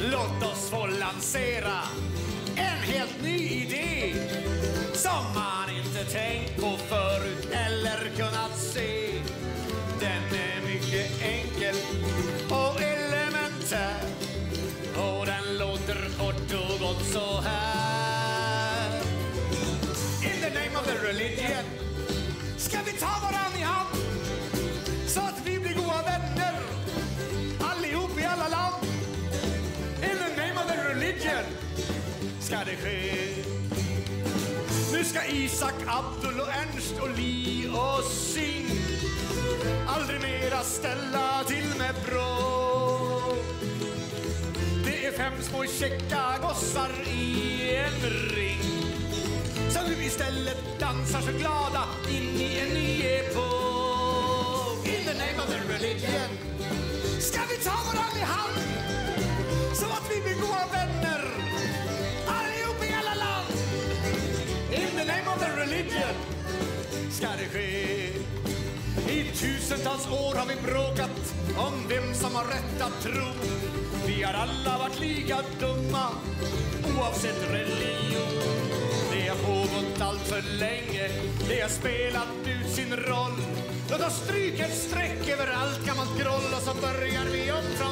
låt oss få lansera en helt ny idé som man inte tänkt på förut eller kunnat se. Den är mycket enkel och elementär och den låter kort och gott så här. In the name of the religion ska vi ta varann i hand vägen ska det ske. Nu ska Isak, Abdul och Ernst och Li och Sing aldrig mera ställa till med bråk. Det är fem små käcka gossar i en ring som nu istället dansar så glada in ska det ske. I tusentals år har vi bråkat om vem som har rätt att tro. Vi har alla varit lika dumma oavsett religion. Det har pågått allt för länge, det har spelat ut sin roll. Låt oss stryka ett streck över allt gammalt groll och så börjar vi om från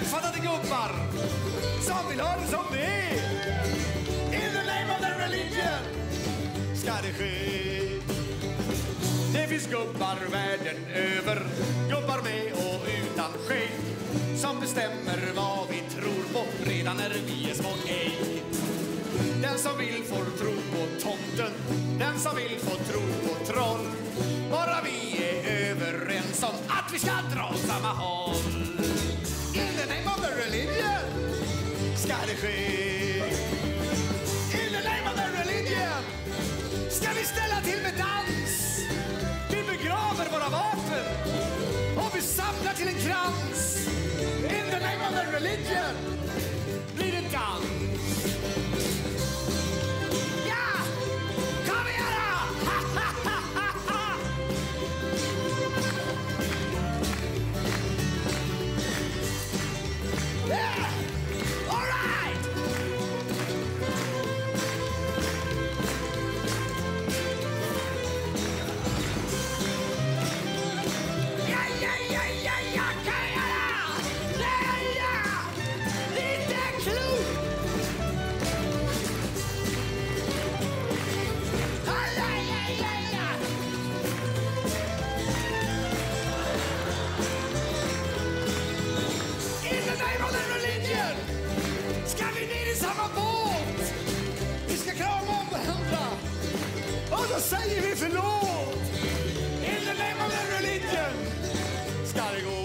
Alla gubbar som vill ha det som det är. In the name of the religion ska det ske. Det finns gubbar världen över, gubbar med och utan skägg som bestämmer vad vi tror på redan när vi är små ägg. Den som vill får tro det ske. In the name of the religion ska vi ställa till med dans. Vi begraver våra vapen och vi samlar till en krans. In the name of the religion säger vi förlåt. In the name of the religion ska det gå.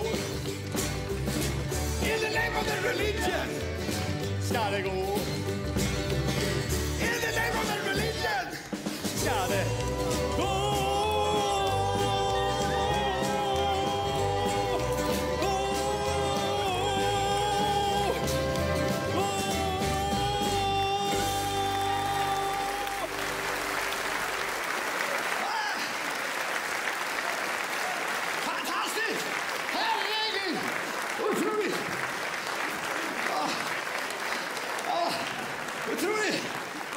In the name of the religion ska det gå. Otroligt!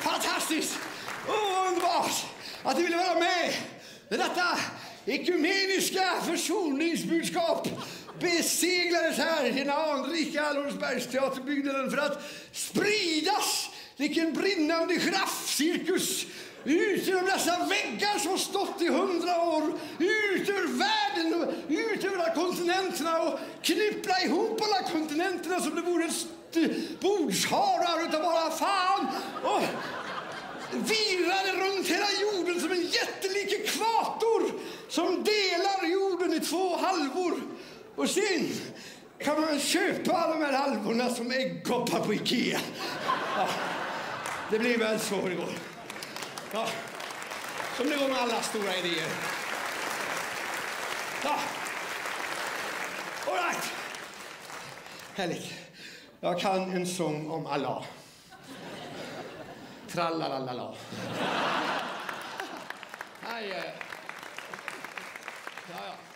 Fantastiskt! Oh, underbart att ni ville vara med när detta ekumeniska försoningsbudskap beseglades här i den anrika Adolfsbergsteaterbyggnaden för att spridas lik en brinnande giraffcirkus ut genom dessa väggar som har stått i hundra år, ut ur världen och ut över alla kontinenterna och knyppla ihop alla kontinenterna som det vore bordsharar utav bara fan. Och virade runt hela jorden som en jättelik ekvator som delar jorden i två halvor. Och sen kan man köpa alla de här halvorna som äggkoppar på Ikea. Ja, det blir väl så det går. Ja, som det går med alla stora idéer. Ja. All right. Härligt. Jag kan en sång om Allah. Trallalalala. Aj, aj. Ja, ja.